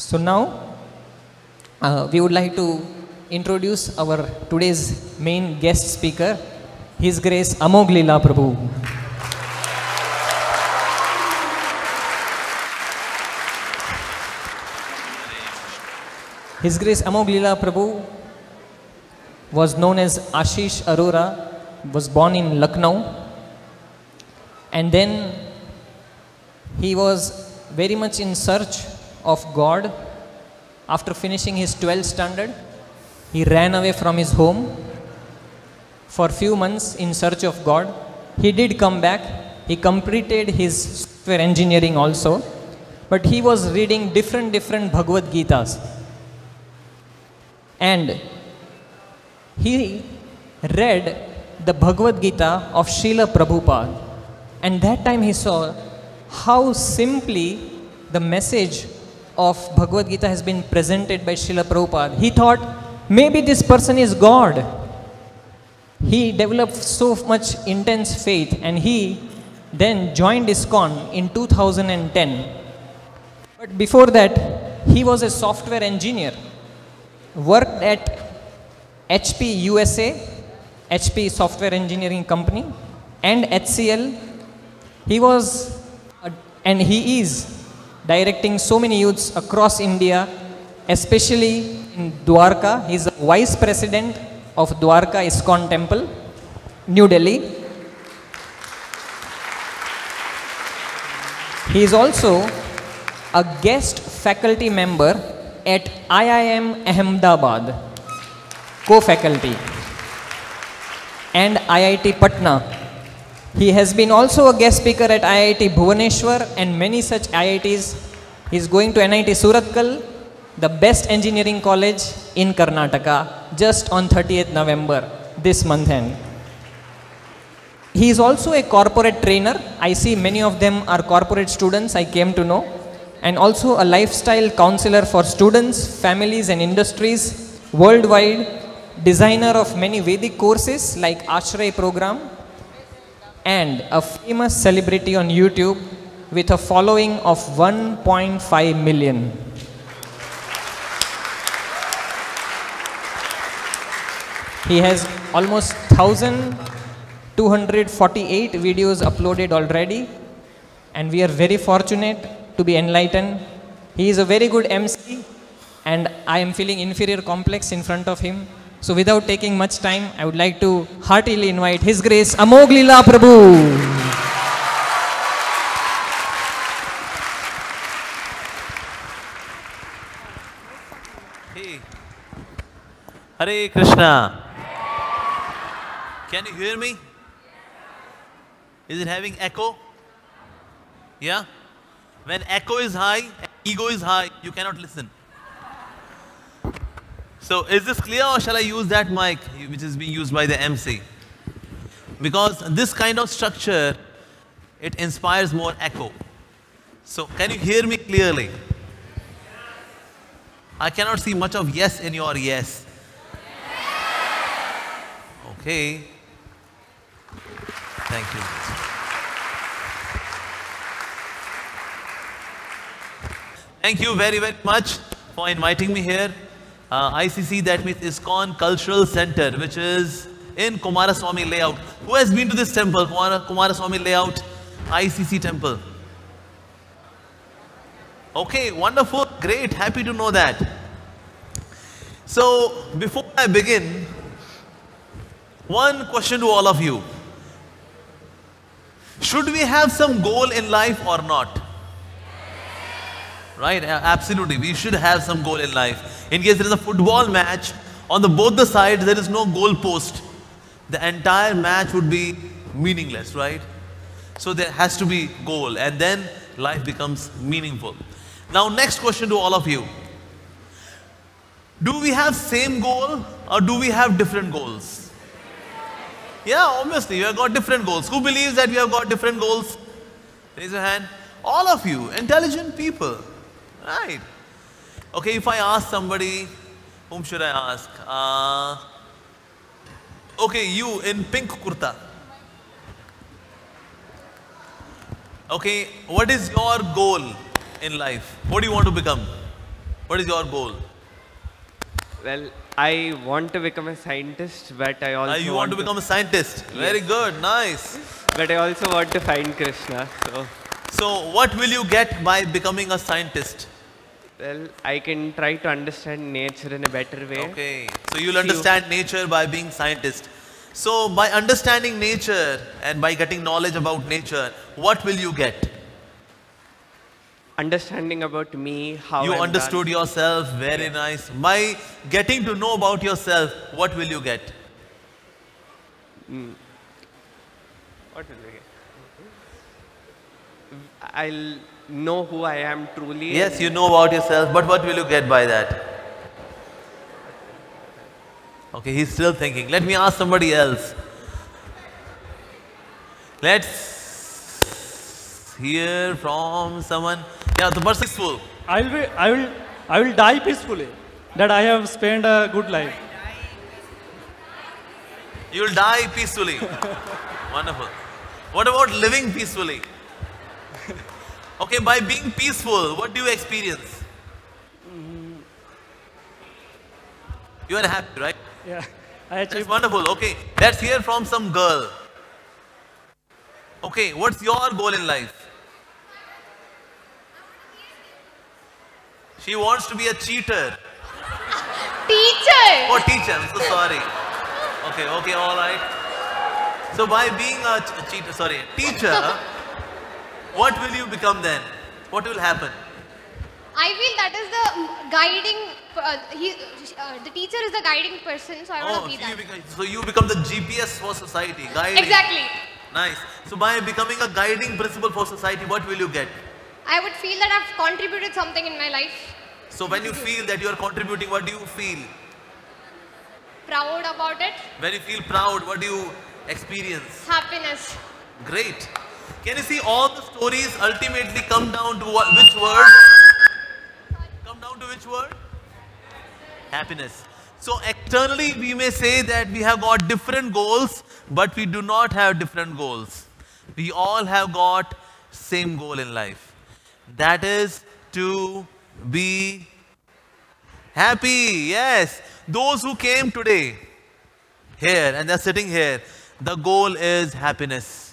So now uh, we would like to introduce our today's main guest speaker, His Grace Amogh Prabhu. His Grace Amogh Prabhu was known as Ashish Arora, was born in Lucknow, and then he was very much in search of God. After finishing his 12th standard, he ran away from his home for few months in search of God. He did come back. He completed his software engineering also, but he was reading different different Bhagavad Gitas. And he read the Bhagavad Gita of Srila Prabhupada. And that time he saw how simply the message of Bhagavad Gita has been presented by Srila Prabhupada. He thought maybe this person is God. He developed so much intense faith and he then joined ISKCON in 2010. But before that, he was a software engineer, worked at HP USA, HP Software Engineering Company, and HCL. He was, uh, and he is, directing so many youths across India, especially in Dwarka. He is the vice president of Dwarka ISKCON Temple, New Delhi. He is also a guest faculty member at IIM Ahmedabad, co-faculty, and IIT Patna. He has been also a guest speaker at IIT Bhubaneswar and many such IITs. He is going to NIT Surathkal, the best engineering college in Karnataka, just on 30th November, this month end. He is also a corporate trainer. I see many of them are corporate students, I came to know. And also a lifestyle counselor for students, families, and industries worldwide. Designer of many Vedic courses like Ashray program. And a famous celebrity on YouTube with a following of 1.5 million. He has almost 1248 videos uploaded already and we are very fortunate to be enlightened. He is a very good MC and I am feeling inferior complex in front of him. So without taking much time, I would like to heartily invite His Grace Amogh Lila Prabhu. Hare Krishna. Can you hear me? Is it having echo? Yeah? When echo is high, ego is high, you cannot listen. So is this clear or shall I use that mic which is being used by the MC? Because this kind of structure, it inspires more echo. So can you hear me clearly? I cannot see much of yes in your yes. Okay. Thank you. Thank you very, very much for inviting me here. Uh, ICC, that means ISKCON Cultural Center, which is in Kumaraswamy layout. Who has been to this temple, Kumara, Kumaraswamy layout, ICC temple? Okay, wonderful, great, happy to know that. So, before I begin, one question to all of you. Should we have some goal in life or not? Right? Absolutely. We should have some goal in life. In case there is a football match, on the both the sides there is no goal post. The entire match would be meaningless, right? So there has to be goal and then life becomes meaningful. Now next question to all of you. Do we have same goal or do we have different goals? Yeah, obviously, you have got different goals. Who believes that we have got different goals? Raise your hand. All of you, intelligent people. Right. Okay, if I ask somebody, whom should I ask? Uh, okay, you in pink kurta. Okay, what is your goal in life? What do you want to become? What is your goal? Well, I want to become a scientist, but I also Uh, you want to become a scientist. Very good, nice. but I also want to find Krishna. So, So, what will you get by becoming a scientist? Well, I can try to understand nature in a better way. Okay, so you'll understand nature by being scientist. So, by understanding nature and by getting knowledge about nature, what will you get? Understanding about me, how You I'm understood done. yourself, very nice. By getting to know about yourself, what will you get? Hmm. What will I get? I'll know who I am truly. Yes, you know about yourself, but what will you get by that? Okay, he's still thinking. Let me ask somebody else. Let's hear from someone. Yeah, the person is full. I will, be, I will, I will die peacefully. That I have spent a good life. You will die peacefully. Wonderful. What about living peacefully? Okay, by being peaceful, what do you experience? You are happy, right? Yeah, I That's wonderful. Okay, let's hear from some girl. Okay, what's your goal in life? She wants to be a cheater. Teacher! Oh, teacher, I'm so sorry. Okay, okay, all right. So by being a ch- cheater, sorry, teacher, what will you become then? What will happen? I feel that is the guiding, uh, he, uh, the teacher is the guiding person, so I want Oh, to be so you, that. become, so you become the GPS for society, guiding. Exactly. Nice. So by becoming a guiding principle for society, what will you get? I would feel that I've contributed something in my life, So when you feel that you are contributing, what do you feel? proud about it, When you feel proud, what do you experience? happiness. Great. Can you see all the stories ultimately come down to what, which word? Come down to which word? Happiness. So externally we may say that we have got different goals, but we do not have different goals. We all have got same goal in life. That is to be happy. Yes. Those who came today here and they're sitting here, the goal is happiness.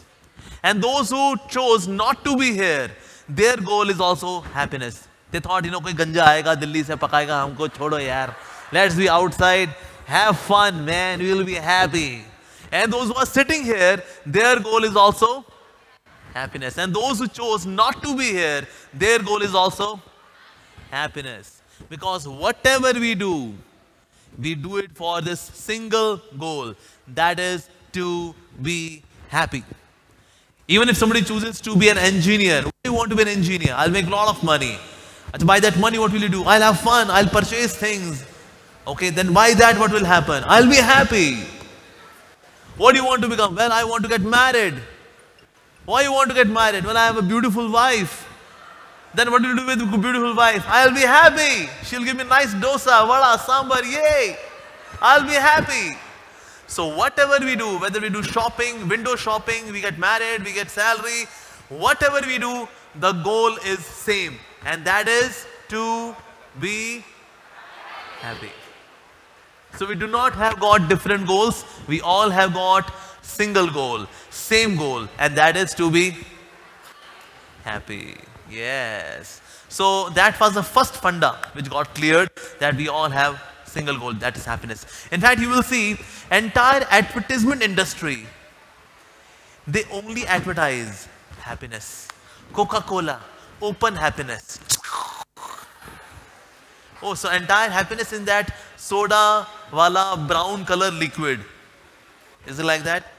And those who chose not to be here, their goal is also happiness. They thought, you know, कोई गंजा आएगा दिल्ली से पकाएगा हमको छोड़ो यार. Let's be outside, have fun, man. We will be happy. And those who are sitting here, their goal is also happiness. And those who chose not to be here, their goal is also happiness. Because whatever we do, we do it for this single goal that is to be happy. Even if somebody chooses to be an engineer, why do you want to be an engineer? I'll make a lot of money. And by that money, what will you do? I'll have fun, I'll purchase things. Okay, then by that, what will happen? I'll be happy. What do you want to become? Well, I want to get married. Why you want to get married? Well, I have a beautiful wife. Then what do you do with a beautiful wife? I'll be happy. She'll give me nice dosa, vada, sambar, yay. I'll be happy. So whatever we do, whether we do shopping, window shopping, we get married, we get salary, whatever we do, the goal is same. And that is to be happy. So we do not have got different goals. We all have got single goal, same goal, and that is to be happy. Yes. So that was the first funda which got cleared that we all have single goal that is happiness. In fact, you will see entire advertisement industry they only advertise happiness. Coca-Cola, open happiness. Oh, so entire happiness in that soda wala brown color liquid. Is it like that?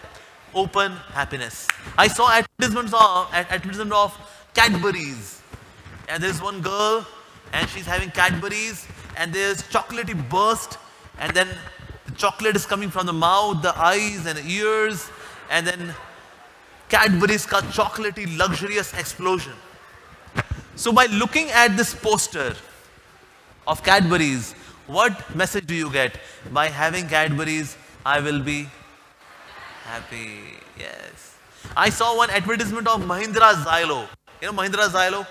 Open happiness. I saw advertisements of ad- advertisement of Cadbury's, and there's one girl, and she's having Cadbury's, and there's chocolatey burst, and then the chocolate is coming from the mouth, the eyes, and the ears, and then Cadbury's ka chocolatey luxurious explosion. So by looking at this poster of Cadbury's, what message do you get? By having Cadbury's, I will be happy. Yes. I saw one advertisement of Mahindra Xylo. You know Mahindra Xylo?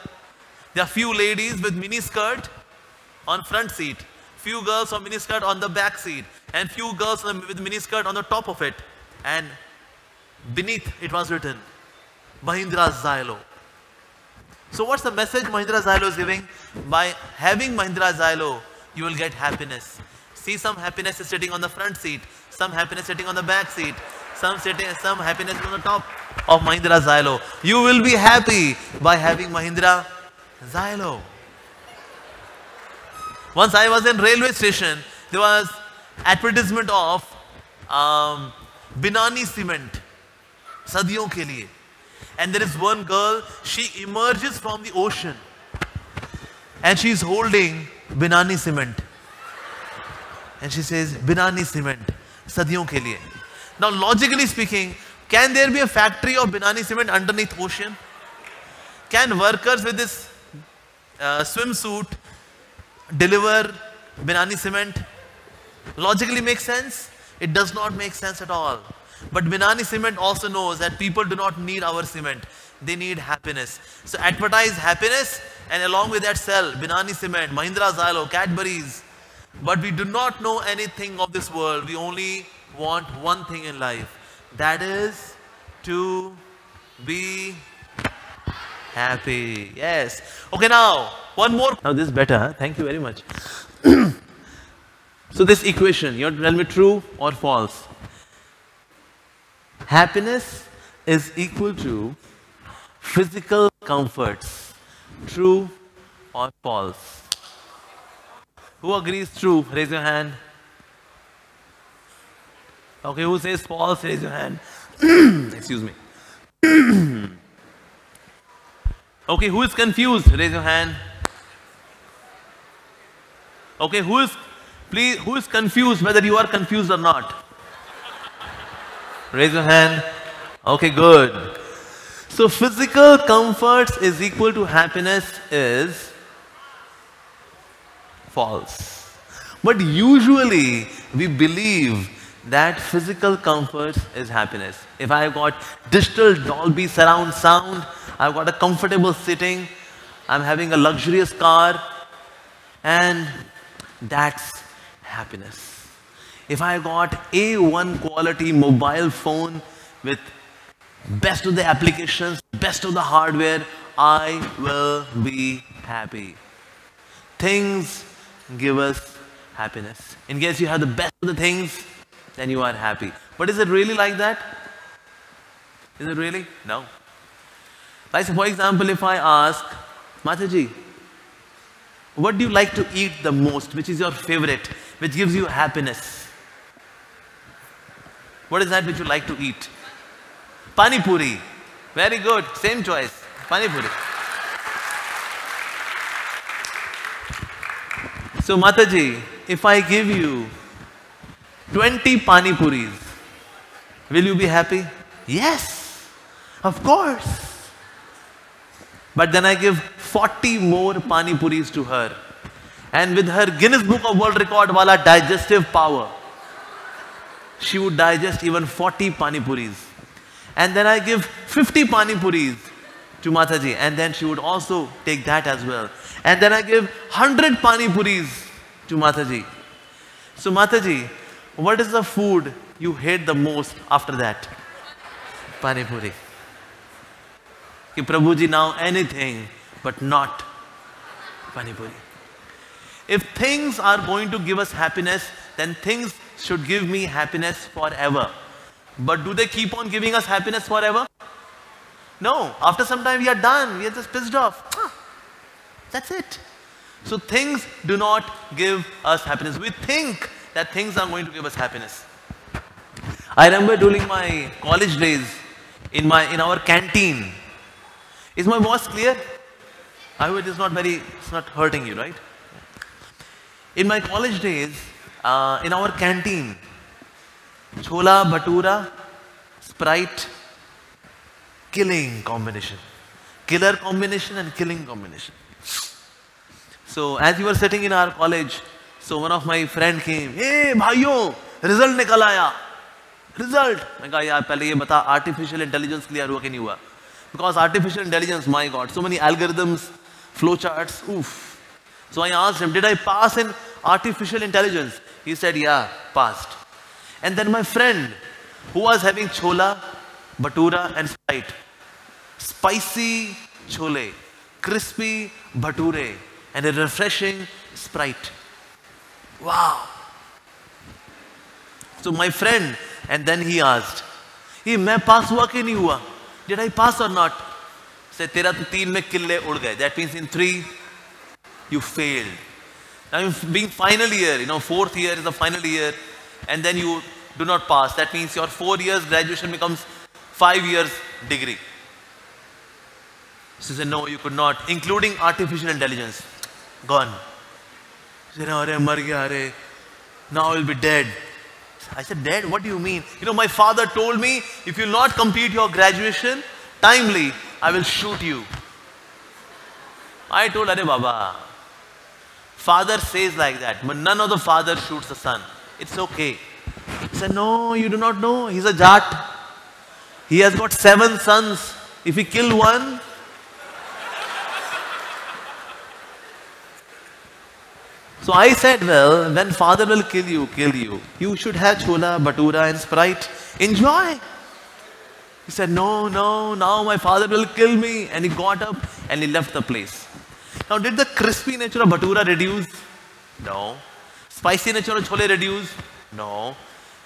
There are few ladies with mini skirt, on front seat, few girls on miniskirt on the back seat, and few girls with miniskirt on the top of it. And beneath it was written, Mahindra Xylo. So what's the message Mahindra Xylo is giving? By having Mahindra Xylo, you will get happiness. See some happiness is sitting on the front seat, some happiness sitting on the back seat, some sitting, some happiness on the top of Mahindra Xylo. You will be happy by having Mahindra Xylo. Once I was in railway station, there was advertisement of um, Binani cement, sadiyon ke liye. And there is one girl, she emerges from the ocean and she is holding Binani cement. And she says, Binani cement, sadiyon ke liye. Now, logically speaking, can there be a factory of Binani cement underneath ocean? Can workers with this uh, swimsuit deliver Binani cement? Logically makes sense? It does not make sense at all. But Binani cement also knows that people do not need our cement. They need happiness. So advertise happiness and along with that sell Binani cement, Mahindra Xylo, Cadbury's. But we do not know anything of this world. We only want one thing in life. That is to be happy. Yes. Okay, now one more. Now this is better. Huh? Thank you very much. so this equation, you have to tell me true or false. Happiness is equal to physical comforts. True or false? Who agrees true? Raise your hand. Okay, who says false? Raise your hand. Excuse me. okay, who is confused? Raise your hand. Okay, who is please who is confused whether you are confused or not? Raise your hand. Okay, good. So physical comforts is equal to happiness is false. But usually we believe that physical comforts is happiness. If I've got digital Dolby surround sound, I've got a comfortable sitting, I'm having a luxurious car, and that's happiness. If I got A1 quality mobile phone with best of the applications, best of the hardware, I will be happy. Things give us happiness. In case you have the best of the things, then you are happy. But is it really like that? Is it really? No. Like for example, if I ask, Mataji, what do you like to eat the most? Which is your favorite? Which gives you happiness? What is that which you like to eat? Pani puri. Very good. Same choice. Pani puri. So Mataji, if I give you 20 pani puris, will you be happy? Yes, of course. But then I give 40 more pani puris to her. And with her Guinness Book of World Record wala digestive power, she would digest even 40 pani puris. And then I give 50 pani puris to Mataji and then she would also take that as well. And then I give 100 pani puris to Mataji. So Mataji, what is the food you hate the most after that? Pani puri. Ki Prabhuji now anything but not pani. If things are going to give us happiness, then things should give me happiness forever. But do they keep on giving us happiness forever? No. After some time we are done. We are just pissed off. That's it. So things do not give us happiness. We think that things are going to give us happiness. I remember during my college days, in my in our canteen. Is my voice clear? I hope it is not very, it's not hurting you, right? In my college days, uh, in our canteen, chola, bhatura, sprite, killing combination. Killer combination and killing combination. So as we were sitting in our college, so one of my friend came, hey भाइयों, result निकल आया. Result. मैं कहा यार पहले ये बता artificial intelligence clear हुआ कि नहीं हुआ? Because artificial intelligence, my God, so many algorithms, flowcharts, oof. So I asked him, Did I pass in artificial intelligence? He said, Yeah, passed. And then my friend, who was having chola, batura, and sprite, spicy chole, crispy bhature, and a refreshing sprite. Wow. So my friend, and then he asked, "He, मैं पास हुआ कि नहीं हुआ? did I pass or not? Say, tera to teen mein kille ud gaye. That means in three, you failed. I'm being final year, you know, fourth year is the final year, and then you do not pass. That means your four years graduation becomes five years degree. She said, no, you could not, including artificial intelligence. Gone. She said, no, now I'll be dead. I said, Dad, What do you mean? You know, my father told me, if you not complete your graduation timely, I will shoot you. I told Are Baba, father says like that, but none of the father shoots the son. It's okay. He said, No, you do not know. He's a Jat. He has got seven sons. If he kill one, so I said, Well, when father will kill you, kill you. You should have chola, batura, and sprite. Enjoy. He said, No, no, now my father will kill me. And he got up and he left the place. Now, did the crispy nature of batura reduce? No. Spicy nature of chole reduce? No.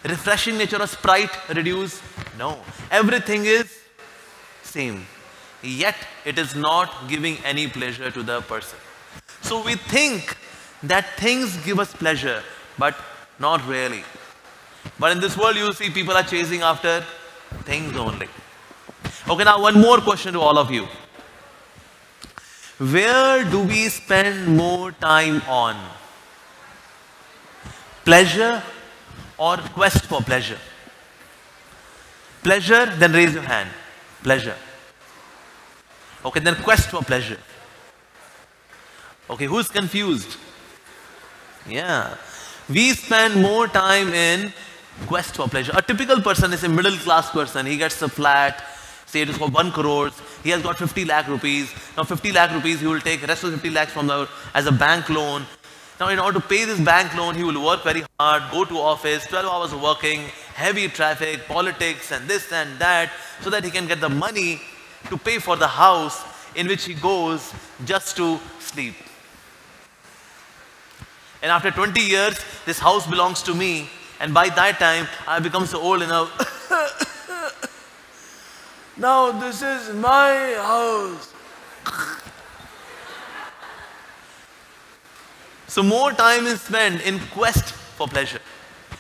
Refreshing nature of sprite reduce? No. Everything is same. Yet it is not giving any pleasure to the person. So we think that things give us pleasure, but not really. But in this world, you see people are chasing after things only. Okay, now one more question to all of you. Where do we spend more time on? Pleasure or quest for pleasure? Pleasure, then raise your hand. Pleasure. Okay, then quest for pleasure. Okay, who's confused? Yeah. We spend more time in quest for pleasure. A typical person is a middle class person. He gets a flat, say it is for 1 crores. He has got 50 lakh rupees. Now 50 lakh rupees he will take rest of 50 lakhs from the as a bank loan. Now in order to pay this bank loan, he will work very hard, go to office, 12 hours working, heavy traffic, politics and this and that, so that he can get the money to pay for the house in which he goes just to sleep. And after 20 years, this house belongs to me. And by that time, I become so old enough. now this is my house. so more time is spent in quest for pleasure.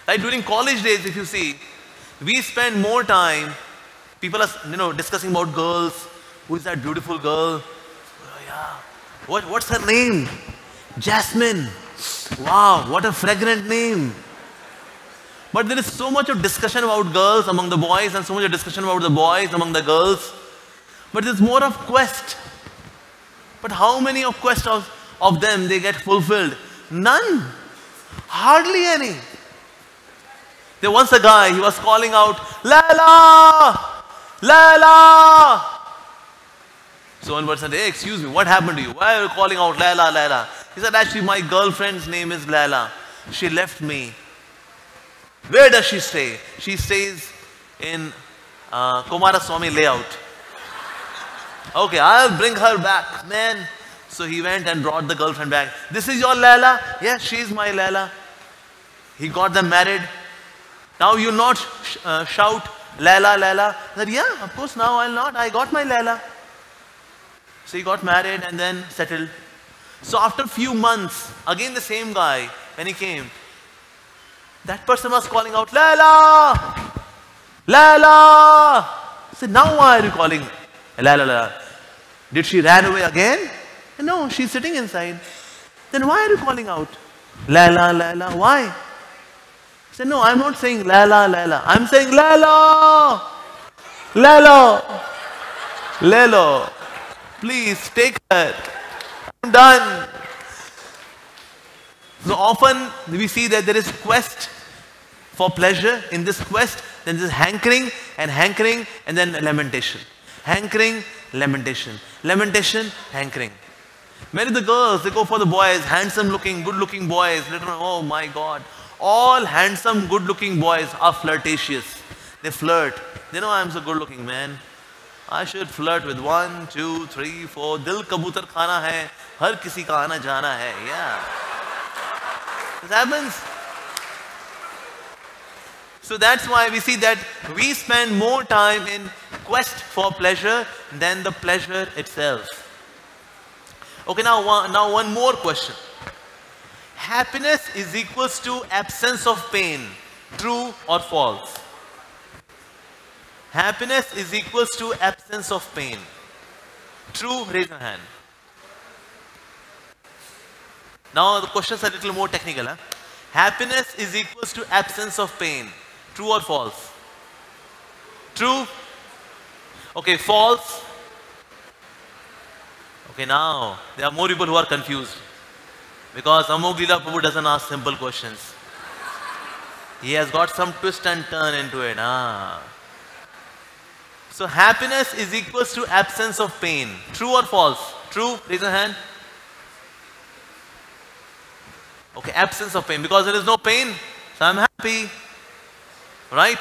Right? During college days, if you see, we spend more time, people are you know discussing about girls. Who is that beautiful girl? Oh, yeah. What, what's her name? Jasmine. Wow, what a fragrant name. But there is so much of discussion about girls among the boys and so much of discussion about the boys among the girls. But there's more of quest. But how many of quest of, of them they get fulfilled? None. Hardly any. There was a guy, he was calling out, Layla! Layla! So one person said, hey, excuse me, what happened to you? Why are you calling out Layla, Layla? He said, actually, my girlfriend's name is Layla. She left me. Where does she stay? She stays in uh, Kumaraswamy layout. Okay, I'll bring her back, man. So he went and brought the girlfriend back. This is your Layla? Yes, she's my Layla. He got them married. Now you not sh- uh, shout Layla. I said, yeah, of course, now I'll not. I got my Layla. So he got married and then settled. So after a few months, again the same guy, when he came, that person was calling out! Layla! I said, now why are you calling Layla, Layla? Did she ran away again? No, she's sitting inside. Then why are you calling out? Layla, Layla, why? I said, no, I'm not saying Layla, Layla. I'm saying Layla! Layla! Lelo, please take her. I'm done. So often we see that there is quest for pleasure. In this quest, then there is hankering and hankering and then lamentation. Hankering, lamentation. Lamentation, hankering. Many of the girls, they go for the boys, handsome looking, good looking boys. On, oh my God. All handsome, good looking boys are flirtatious. They flirt. They know I'm so good looking man. I should flirt with one, two, three, four. Dil kabutar khana hai. Har kisi aana jana hai. Yeah. This happens. So that's why we see that we spend more time in quest for pleasure than the pleasure itself. Okay, now one, now one more question. Happiness is equals to absence of pain. True or false? Happiness is equals to absence of pain. True, raise your hand. Now the questions are a little more technical. Huh? Happiness is equals to absence of pain. True or false? True? Okay, false. Okay, now there are more people who are confused. Because Amogh Prabhu doesn't ask simple questions. He has got some twist and turn into it. Ah. So happiness is equals to absence of pain. True or false? True? Raise your hand. Okay, absence of pain. Because there is no pain, so I'm happy. Right?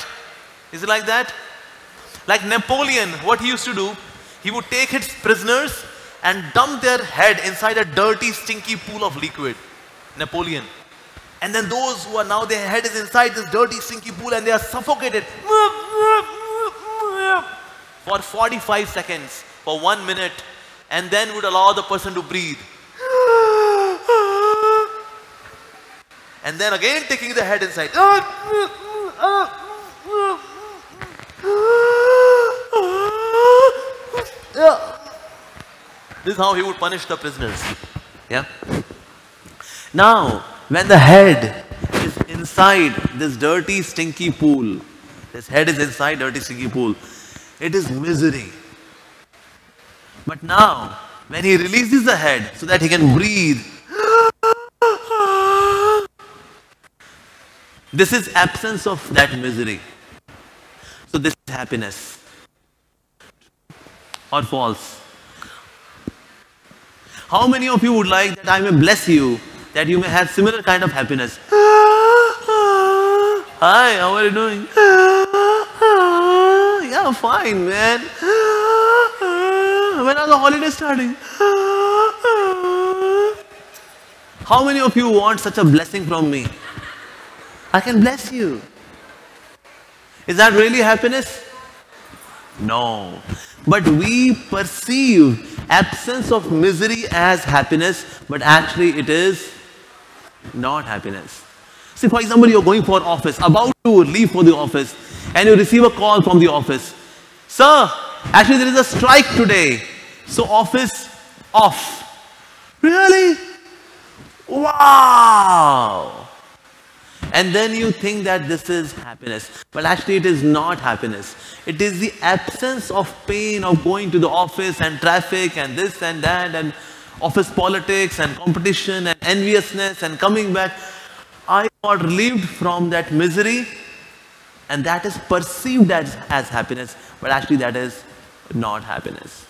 Is it like that? Like Napoleon, what he used to do, he would take his prisoners and dump their head inside a dirty, stinky pool of liquid. Napoleon. And then those who are now, their head is inside this dirty, stinky pool and they are suffocated for 45 seconds, for one minute, and then would allow the person to breathe. And then again taking the head inside. This is how he would punish the prisoners. Yeah. Now, when the head is inside this dirty, stinky pool, this head is inside dirty, stinky pool, it is misery. But now, when he releases the head so that he can breathe, this is absence of that misery. So this is happiness. Or false? How many of you would like that I may bless you, that you may have similar kind of happiness? Hi, how are you doing? Yeah, fine, man. When are the holidays starting? How many of you want such a blessing from me? I can bless you. Is that really happiness? No. But we perceive absence of misery as happiness, but actually it is not happiness. See, for example, you're going for office, about to leave for the office, and you receive a call from the office. Sir, actually there is a strike today. So office off. Really? Wow! And then you think that this is happiness. But actually it is not happiness. It is the absence of pain of going to the office and traffic and this and that and office politics and competition and enviousness and coming back. I got relieved from that misery and that is perceived as, as happiness. But actually that is not happiness.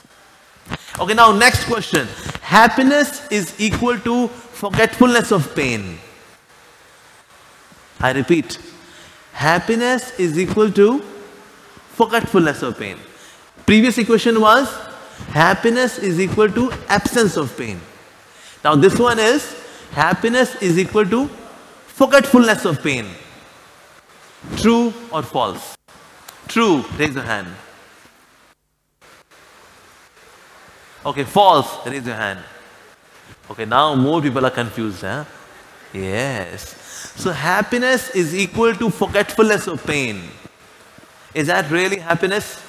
Okay, now next question. Happiness is equal to forgetfulness of pain. I repeat, happiness is equal to forgetfulness of pain. Previous equation was happiness is equal to absence of pain. Now this one is happiness is equal to forgetfulness of pain. True or false? True, raise your hand. Okay, false, raise your hand. Okay, now more people are confused, huh? Yes. So happiness is equal to forgetfulness of pain. Is that really happiness?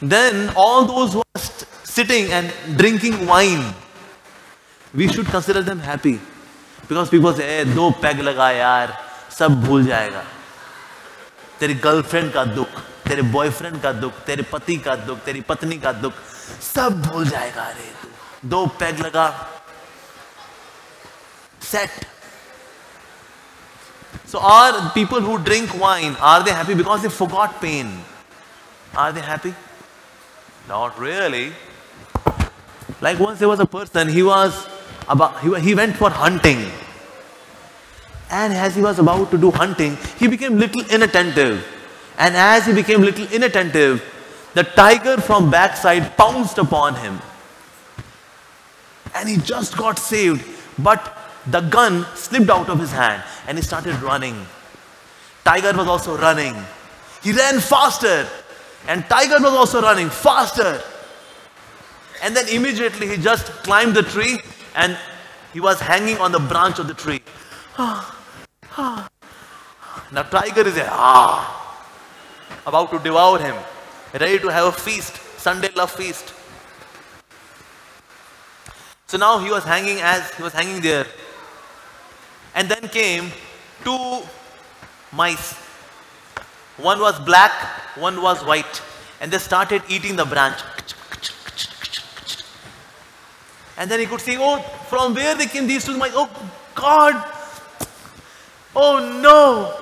Then all those who are sitting and drinking wine, we should consider them happy. Because people say, no do peg laga yaar, sab bhul jayega. तेरी girlfriend का दुख, तेरे boyfriend का दुख, तेरे पति का दुख, तेरी पत्नी का दुख, सब भूल जाएगा, अरे तू। दो पैग लगा set so are people who drink wine are they happy because they forgot pain are they happy not really like once there was a person he was अब he went for hunting And as he was about to do hunting, he became little inattentive. And as he became little inattentive, the tiger from backside pounced upon him. And he just got saved. But the gun slipped out of his hand and he started running. Tiger was also running. He ran faster. And Tiger was also running faster. And then immediately he just climbed the tree and he was hanging on the branch of the tree. Ah, now Tiger is there, ah, about to devour him, ready to have a feast, Sunday love feast. So now he was hanging as he was hanging there. And then came two mice. One was black, one was white. And they started eating the branch. And then he could see, oh, from where they came these two mice? Oh, God! Oh, no!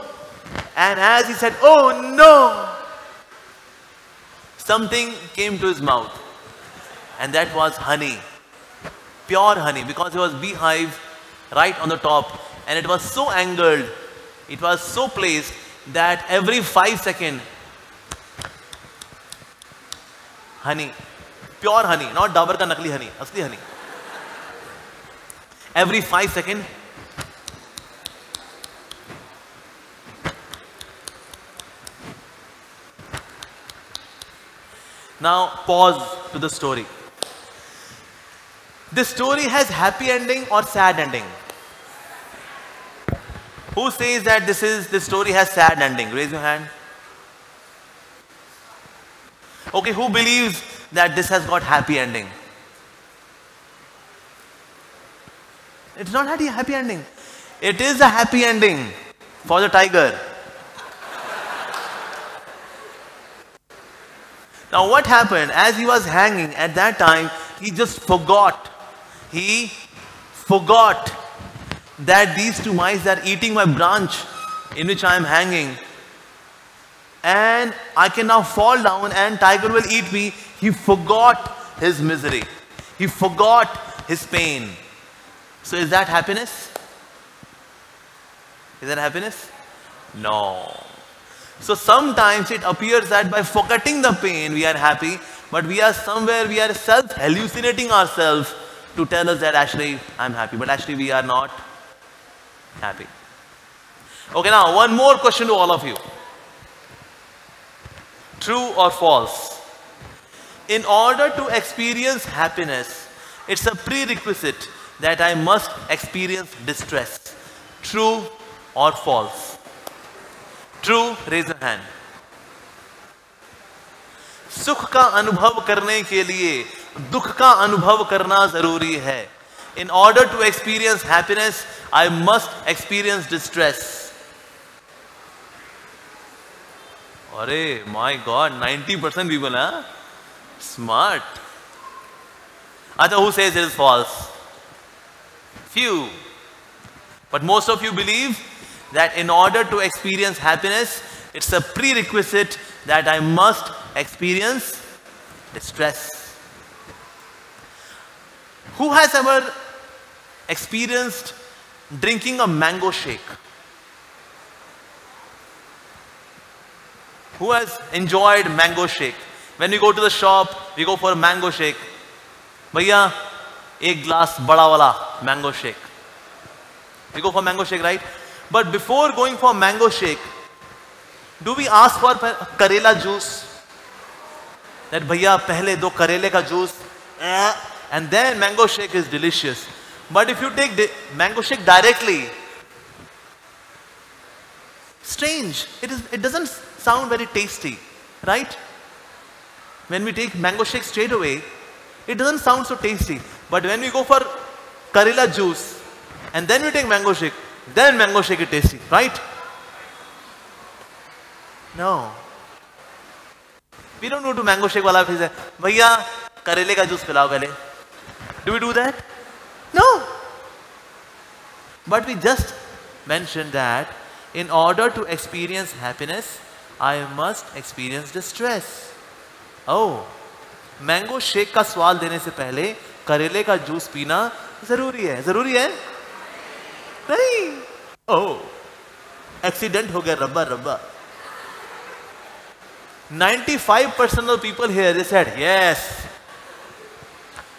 And as he said, oh, no! Something came to his mouth. And that was honey. Pure honey. Because it was beehive right on the top. And it was so angled, it was so placed that every five second, honey, pure honey, not Dabur ka nakli honey, asli honey. Every five second, Now pause to the story. This story has happy ending or sad ending? Who says that this is this story has sad ending? Raise your hand. Okay, who believes that this has got happy ending? It's not a happy ending. It is a happy ending for the tiger. Now what happened? As he was hanging at that time, he just forgot. He forgot that these two mice are eating my branch in which I am hanging. And I can now fall down and tiger will eat me. He forgot his misery. He forgot his pain. So is that happiness? Is that happiness? No. So sometimes it appears that by forgetting the pain we are happy, but we are somewhere, we are self hallucinating ourselves to tell us that actually I'm happy, but actually we are not happy. Okay, now one more question to all of you. True or false? In order to experience happiness, it's a prerequisite that I must experience distress. True or false? True raise hand सुख का अनुभव करने के लिए दुख का अनुभव करना ज़रूरी है। In order to experience happiness I must experience distress अरे माय गॉड 90 परसेंट पीपल है? स्मार्ट अच्छा who says is false few but most of you believe that in order to experience happiness, it's a prerequisite that I must experience distress. Who has ever experienced drinking a mango shake? Who has enjoyed mango shake? When we go to the shop, we go for a mango shake. Bhaiya, एक glass बड़ा वाला mango shake. We go for mango shake, right? But before going for mango shake, do we ask for karela juice? That bhaiya pehle do karele ka juice eh, and then mango shake is delicious. But if you take mango shake directly, strange. It, is, it doesn't sound very tasty, right? When we take mango shake straight away, it doesn't sound so tasty. But when we go for karela juice and then we take mango shake, then mango shake is tasty, right? No. We don't go to mango shake wala phase. Bhaiya, karele ka juice pilao pehle. Do we do that? No. But we just mentioned that in order to experience happiness, I must experience distress. Oh, mango shake का स्वाद देने से पहले करेले का juice पीना ज़रूरी है ज़रूरी है ओ एक्सीडेंट हो गया रब्बा रब्बा 95% of people here they said yes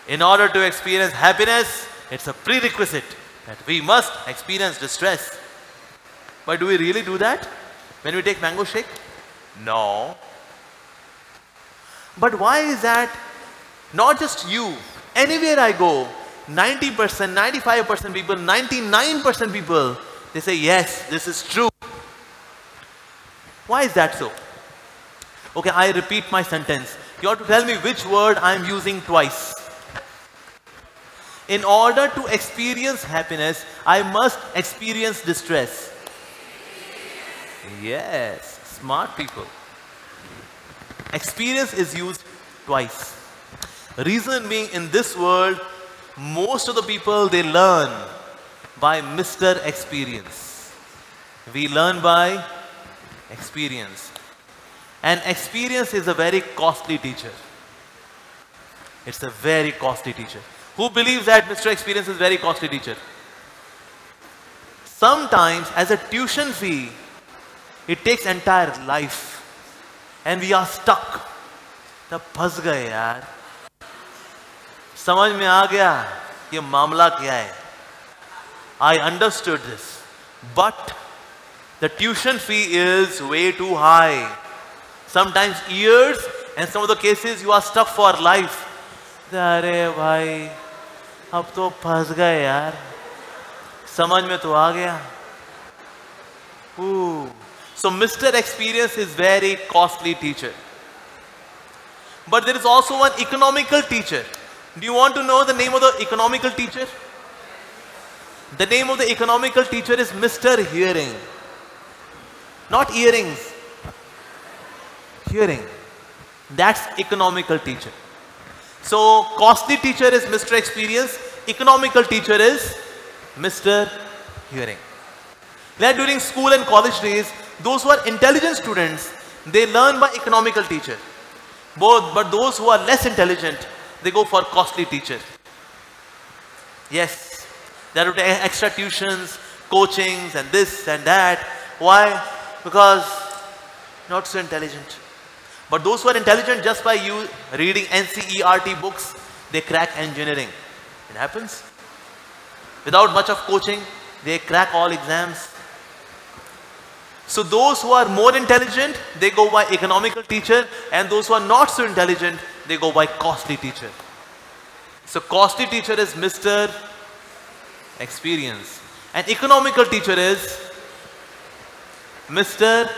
in order to experience happiness it's a prerequisite that we must experience distress but do we really do that when we take mango shake no but why is that not just you anywhere i go 90% 95% people 99% people they say yes this is true why is that so Okay, I repeat my sentence. You have to tell me which word I am using twice. In order to experience happiness, I must experience distress. Yes, smart people. Experience is used twice. Reason being, in this world, most of the people they learn by Mr. Experience. We learn by experience. And experience is a very costly teacher. It's a very costly teacher. Who believes that Mr. Experience is very costly teacher? Sometimes as a tuition fee, it takes entire life. And we are stuck. तब फंस गए यार समझ में आ गया ये मामला क्या है I understood this. But the tuition fee is way too high sometimes years, and some of the cases you are stuck for life. अरे भाई अब तो फंस गए यार समझ में तो आ गया Ooh. So Mr. Experience is very costly teacher. But there is also one economical teacher. Do you want to know the name of the economical teacher? The name of the economical teacher is Mr. Hearing. Not earrings, hearing. That's economical teacher. So costly teacher is Mr. Experience, economical teacher is Mr. Hearing. Like during school and college days, those who are intelligent students, they learn by economical teacher. Both, but those who are less intelligent, they go for costly teacher. Yes, there are extra tuitions, coachings and this and that. Why? Because not so intelligent. But those who are intelligent just by you reading NCERT books, they crack engineering. It happens. Without much of coaching, they crack all exams. So those who are more intelligent, they go by economical teacher and those who are not so intelligent, they go by costly teacher. So costly teacher is Mr. Experience and economical teacher is Mr.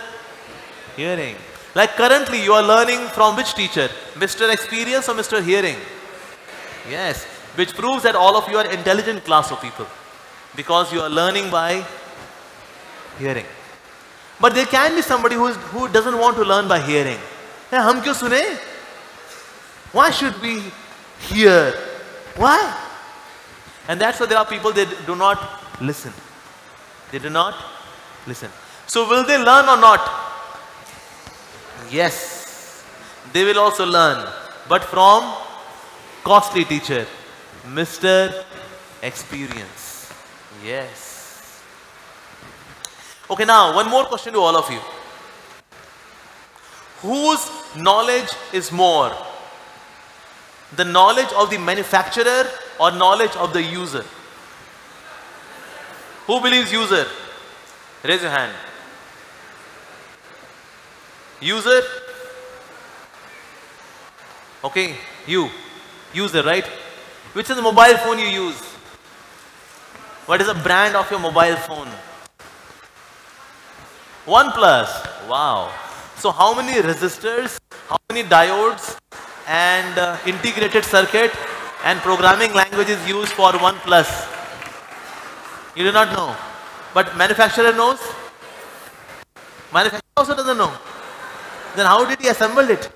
Hearing. Like currently you are learning from which teacher? Mr. Experience or Mr. Hearing? Yes, which proves that all of you are intelligent class of people because you are learning by hearing. But there can be somebody who, is, who doesn't want to learn by hearing. Why should we hear? Why? And that's why there are people they do not listen. They do not listen. So will they learn or not? Yes, they will also learn, but from costly teacher, Mr. Experience. Yes. Okay, now one more question to all of you. Whose knowledge is more? The knowledge of the manufacturer or knowledge of the user? Who believes user? Raise your hand. User? Okay, you. User, right? Which is the mobile phone you use? What is the brand of your mobile phone? OnePlus. Wow. So how many resistors, how many diodes and uh, integrated circuit and programming languages used for OnePlus? You do not know. But manufacturer knows? Manufacturer also doesn't know. Then how did he assemble it?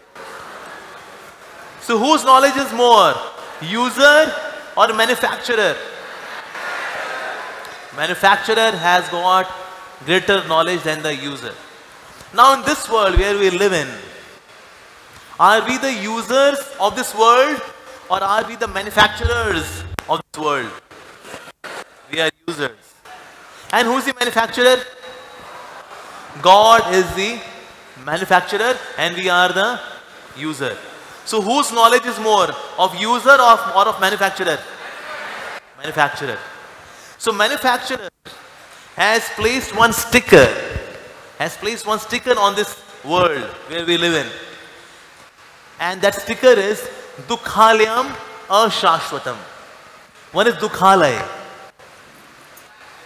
So whose knowledge is more? User or manufacturer? Manufacturer has got greater knowledge than the user. Now in this world where we live in, are we the users of this world or are we the manufacturers of this world? We are users. And who's the manufacturer? God is the manufacturer and we are the user. So whose knowledge is more? Of user or of, or of manufacturer? Manufacturer. So manufacturer has placed one sticker, has placed one sticker on this world where we live in. And that sticker is Dukhalayam Ashashwatam. One is Dukhalay.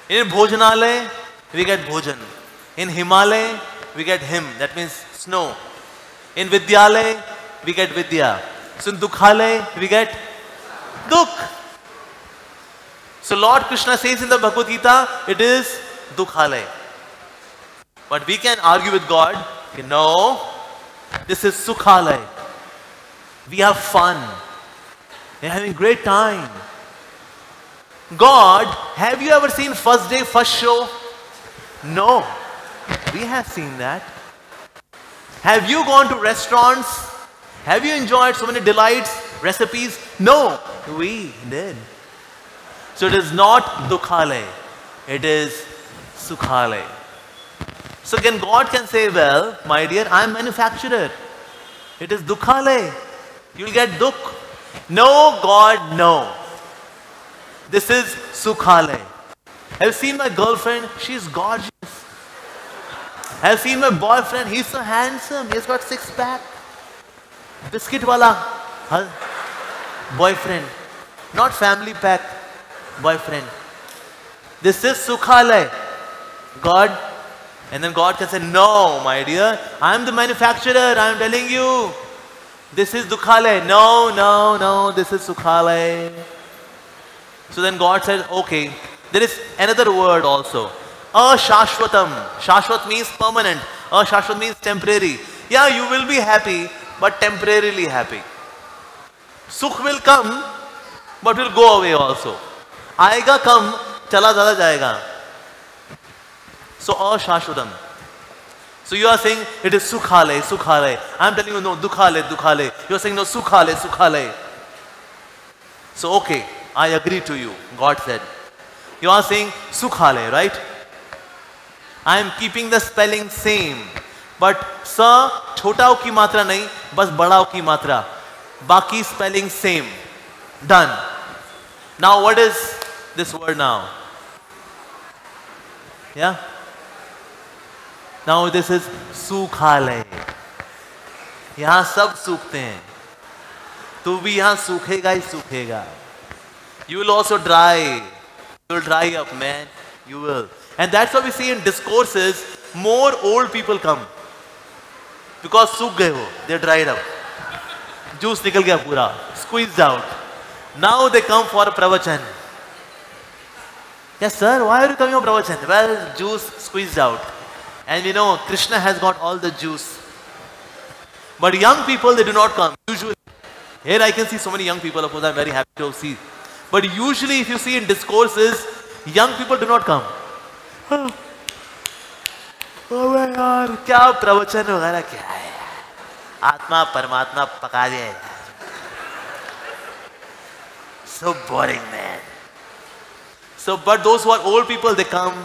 In Bhojanalay, we get Bhojan. In Himalaya, we get him. That means snow. In Vidyalay, we get Vidya. So in Dukhalay, we get Dukh. So Lord Krishna says in the Bhagavad Gita, it is Dukhalay. But we can argue with God, okay, no, this is Sukhalay. We have fun. We're having great time. God, have you ever seen first day, first show? No. We have seen that. Have you gone to restaurants? Have you enjoyed so many delights, recipes? No, we did. So it is not Dukhale, it is Sukhale. So again, God can say, well, my dear, I am manufacturer. It is Dukhale. You'll get Dukh. No, God, no. This is Sukhale. You seen my girlfriend? She's gorgeous. I've you seen my boyfriend? He's so handsome. He's got six pack. Biscuit wala. Huh? Boyfriend. Not family pack. Boyfriend. This is Sukhalay. God. And then God can say, No, my dear. I'm the manufacturer. I'm telling you. This is Dukhalay. No, no, no, this is Sukhalay. So then God said, okay, there is another word also. Ashashwatam. Shashwat means permanent. Ashashwat means temporary. Yeah, you will be happy, but temporarily happy. Sukh will come, but will go away also. Aayega, come, chala chala jayega. So ashashwatam. so you are saying it is sukhale sukhale i am telling you no dukhale dukhale you are saying no sukhale sukhale so okay i agree to you god said you are saying sukhale right i am keeping the spelling same but स छोटाओं की मात्रा नहीं बस बड़ाओं की मात्रा बाकी spelling same done now what is this word now yeah Now this is सुखालय। यहाँ सब सूखते हैं। तू भी यहाँ सूखेगा ही सूखेगा। You will also dry you will dry up man you will end that's we see in discourse more old people come because सूख गए हो दे ड्राइड अप जूस निकल गया पूरा। Squeeze out now they come for प्रवचन। Sir why are you come your प्रवचन? Well juice squeeze out and we know krishna has got all the juice but young people they do not come usually here i can see so many young people of course i'm very happy to see but usually if you see in discourses young people do not come अबे यार क्या प्रवचन वगैरह क्या है आत्मा परमात्मा पका दिया है so boring man so but those who are old people they come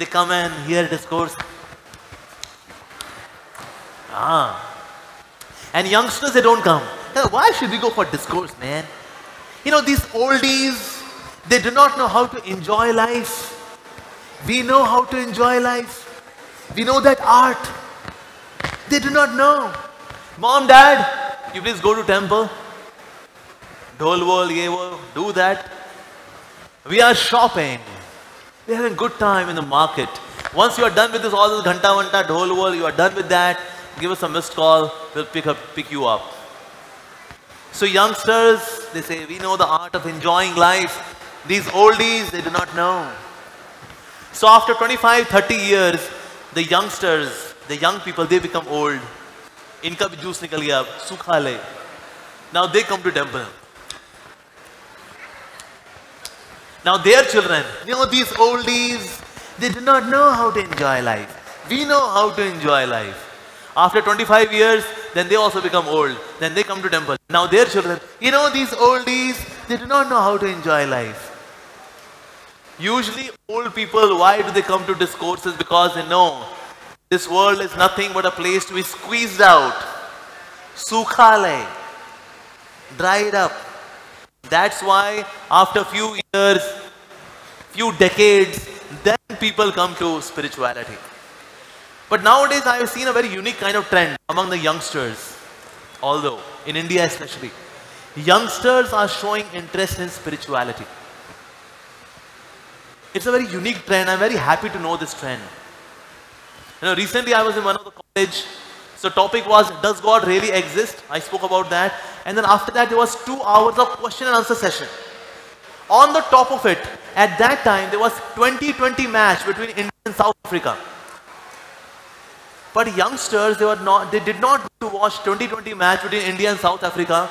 they come and hear discourse ah and youngsters they don't come why should we go for discourse man you know these oldies they do not know how to enjoy life we know how to enjoy life we know that art. They do not know. Mom, dad, you please go to temple. Dhol wol, ye wo, do that. We are shopping. We're having good time in the market. Once you are done with this, all this ghanta vanta, dhol wol, you are done with that, give us a missed call, we'll pick, up, pick you up. So youngsters, they say, we know the art of enjoying life. These oldies, they do not know. So after 25, 30 years, the youngsters, the young people, they become old. Inka bhi juice. Now they come to temple. Now their children, you know these oldies, they do not know how to enjoy life. We know how to enjoy life after 25 years then they also become old. Then they come to temple. Now their children, you know, these oldies, they do not know how to enjoy life. Usually old people, why do they come to discourses? Because they know this world is nothing but a place to be squeezed out. Sukhale. Dried up. That's why after few years, few decades, then people come to spirituality. But nowadays I have seen a very unique kind of trend among the youngsters. Although, in India especially, youngsters are showing interest in spirituality. It's a very unique trend. I'm very happy to know this trend. You know, recently I was in one of the college. So topic was, does God really exist? I spoke about that. And then after that, there was two hours of question and answer session. On the top of it, at that time, there was 20-20 match between India and South Africa. But youngsters, they were not, they did not to watch 20-20 match between India and South Africa.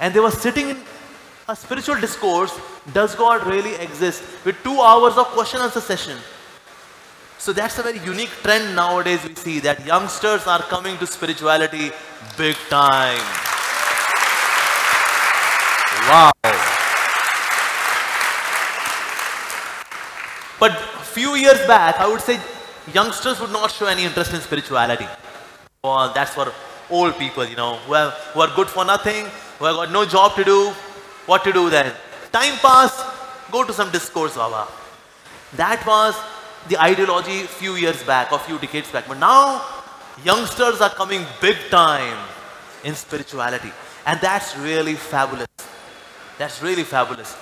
And they were sitting in a spiritual discourse, does God really exist? With two hours of question answer session. So that's a very unique trend nowadays we see that youngsters are coming to spirituality big time. Wow. But a few years back, I would say youngsters would not show any interest in spirituality. Well, that's for old people, you know, who, have, who are good for nothing, who have got no job to do. What to do then? Time pass, go to some discourse, Baba. That was the ideology few years back or few decades back. But now, youngsters are coming big time in spirituality. And that's really fabulous. That's really fabulous.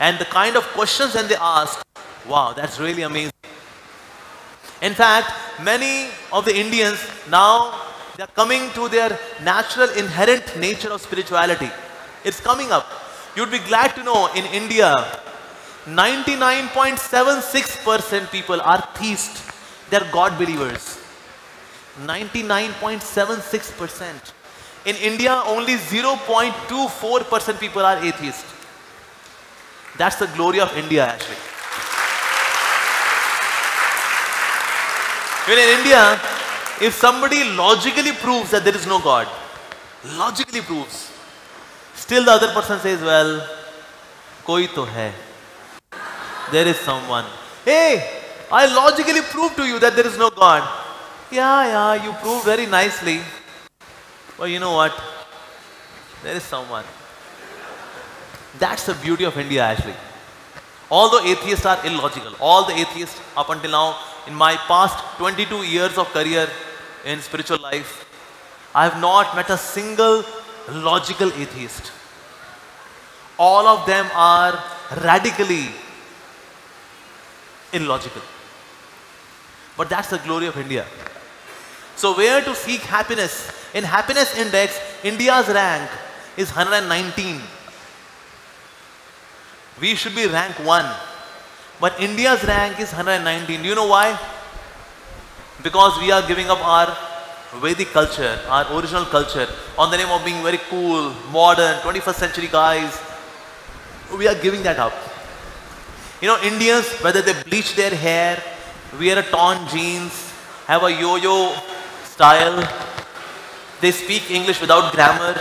And the kind of questions that they ask, wow, that's really amazing. In fact, many of the Indians now, they are coming to their natural inherent nature of spirituality. It's coming up. You'd be glad to know in India, 99.76% people are theists. They're God believers. 99.76%. In India, only 0.24% people are atheists. That's the glory of India actually. When in India, if somebody logically proves that there is no God, logically proves, still the other person says, well, koi to hai. There is someone. Hey, I logically proved to you that there is no God. Yeah, yeah, you proved very nicely. But you know what? There is someone. That's the beauty of India actually. All the atheists are illogical. All the atheists up until now, in my past 22 years of career in spiritual life, I have not met a single logical atheist. All of them are radically illogical. But that's the glory of India. So where to seek happiness? In happiness index, India's rank is 119. We should be rank 1. But India's rank is 119. Do you know why? Because we are giving up our Vedic culture, our original culture, on the name of being very cool, modern, 21st century guys. We are giving that up. You know, Indians, whether they bleach their hair, wear a torn jeans, have a yo-yo style, they speak English without grammar,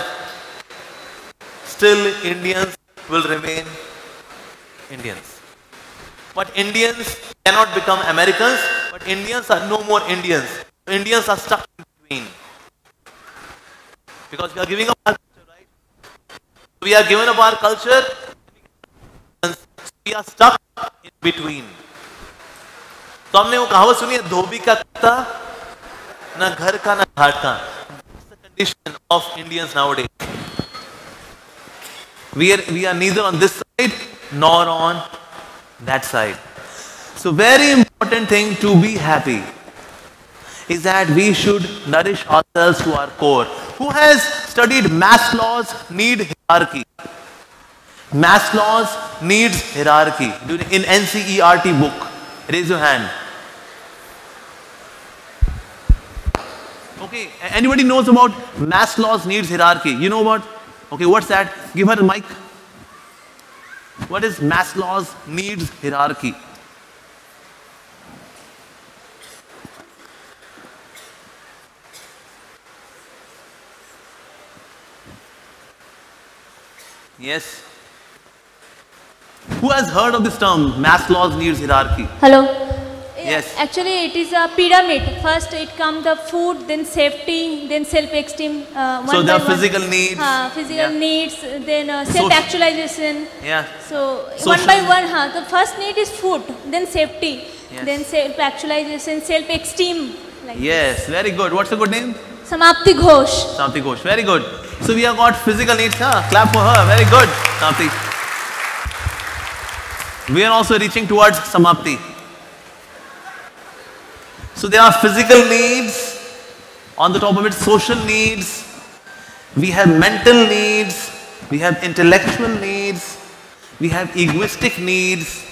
still Indians will remain Indians. But Indians cannot become Americans, but Indians are no more Indians. Indians are stuck in between. Because we are giving up our culture, right? We are giving up our culture, we are stuck in between. तो हमने वो कहावत सुनी है धोबी का कुत्ता ना घर का ना घाट का condition of Indians nowadays. We are, we are neither on this side nor on that side. So very important thing to be happy is that we should nourish ourselves to our core. Who has studied Maslow's need hierarchy? Maslow's needs hierarchy in NCERT book. Raise your hand. Okay, anybody knows about Maslow's needs hierarchy? You know what? Okay, what's that? Give her the mic. What is Maslow's needs hierarchy? Yes. Who has heard of this term, Maslow's needs hierarchy? Hello. Yes. Actually, it is a pyramid. First, it comes the food, then safety, then self-esteem. Uh, So there by are one. physical needs. Uh, physical Yeah. needs, then uh, self-actualization. Yeah. So Social- one by one, huh, the first need is food, then safety, Yes. then self-actualization, self-esteem. Like Yes, very good. What's your good name? Samapti Ghosh. Samti Ghosh. Very good. So we have got physical needs. Huh? Clap for her. Very good, Samapti. We are also reaching towards Samapti. So there are physical needs. On the top of it, social needs. We have mental needs. We have intellectual needs. We have egoistic needs.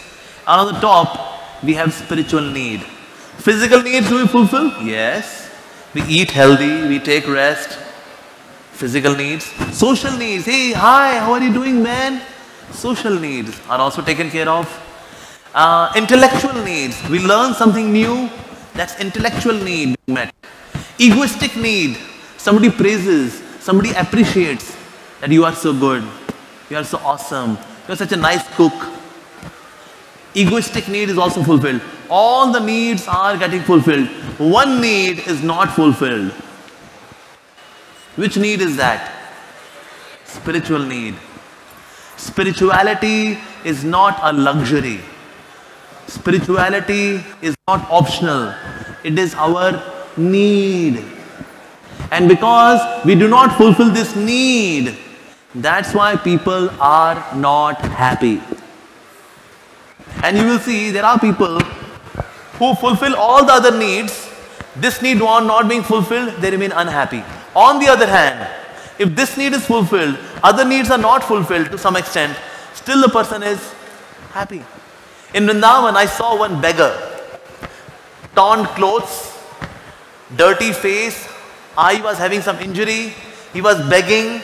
And on the top, we have spiritual need. Physical needs do we fulfill? Yes. We eat healthy, we take rest. Physical needs. Social needs. Hey, hi, how are you doing, man? Social needs are also taken care of. Uh, intellectual needs. We learn something new. That's intellectual need met. Egoistic need. Somebody praises, somebody appreciates that you are so good, you are so awesome, you are such a nice cook. Egoistic need is also fulfilled. All the needs are getting fulfilled. One need is not fulfilled. Which need is that? Spiritual need. Spirituality is not a luxury. Spirituality is not optional. It is our need. And because we do not fulfill this need, that's why people are not happy. And you will see there are people who fulfill all the other needs. This need one not being fulfilled, they remain unhappy. On the other hand, if this need is fulfilled, other needs are not fulfilled to some extent, still the person is happy. In Vrindavan, I saw one beggar, torn clothes, dirty face, I was having some injury, he was begging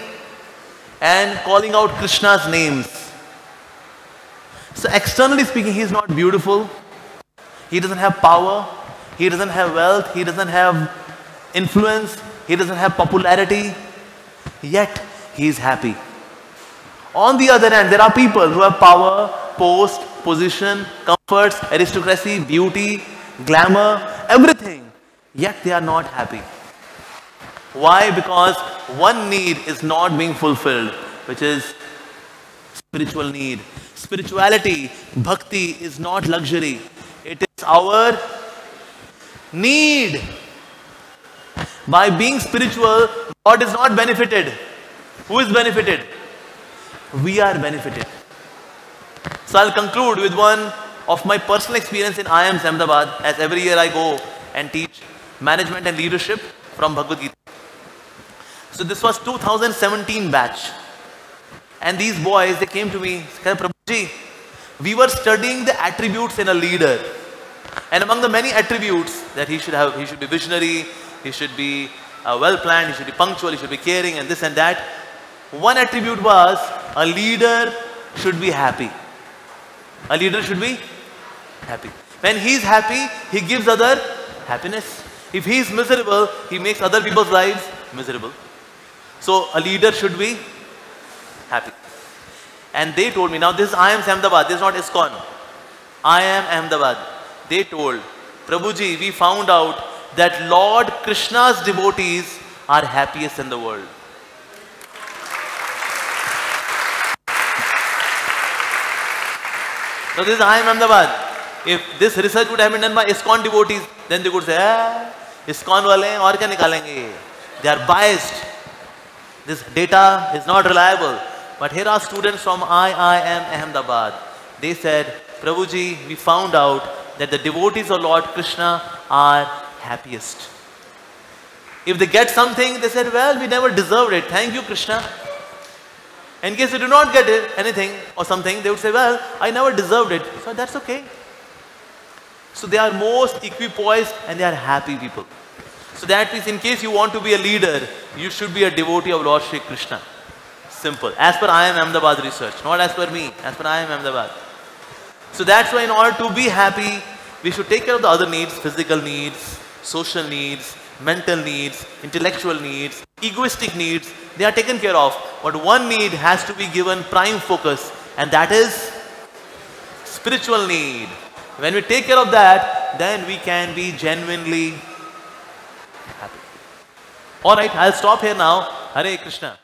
and calling out Krishna's names. So externally speaking, he is not beautiful. He doesn't have power. He doesn't have wealth. He doesn't have influence. He doesn't have popularity. Yet he is happy. On the other hand, there are people who have power, post, position, comforts, aristocracy, beauty, glamour, everything. Yet they are not happy. Why? Because one need is not being fulfilled, which is spiritual need. Spirituality, bhakti is not luxury. It is our need. By being spiritual, God is not benefited. Who is benefited? We are benefited. So I'll conclude with one of my personal experience in IIMS Ahmedabad as every year I go and teach management and leadership from Bhagavad Gita. So this was 2017 batch. And these boys, they came to me, Prabhuji, we were studying the attributes in a leader. And among the many attributes that he should have, he should be visionary, he should be uh, well planned, he should be punctual, he should be caring and this and that. One attribute was a leader should be happy. A leader should be happy. When he is happy, he gives other happiness. If he is miserable, he makes other people's lives miserable. So a leader should be happy. And they told me, now this is IIM Ahmedabad, this is not ISKCON. IIM Ahmedabad. They told, Prabhuji, we found out that Lord Krishna's devotees are happiest in the world. Now this is IIM Ahmedabad. If this research would have been done by ISKCON devotees, then they could say, ah, ISKCON aur kya nikalenge? They are biased. This data is not reliable. But here are students from IIM Ahmedabad. They said, Prabhuji, we found out that the devotees of Lord Krishna are happiest. If they get something, they said, well, we never deserved it. Thank you, Krishna. In case they do not get anything or something, they would say, well, I never deserved it. So that's okay. So they are most equipoised and they are happy people. So that means in case you want to be a leader, you should be a devotee of Lord Shri Krishna. Simple. As per IIM Ahmedabad research, not as per me, as per IIM Ahmedabad. So that's why in order to be happy, we should take care of the other needs, physical needs, social needs, mental needs, intellectual needs, egoistic needs, they are taken care of. But one need has to be given prime focus, and that is spiritual need. When we take care of that, then we can be genuinely happy. Alright, I'll stop here now. Hare Krishna.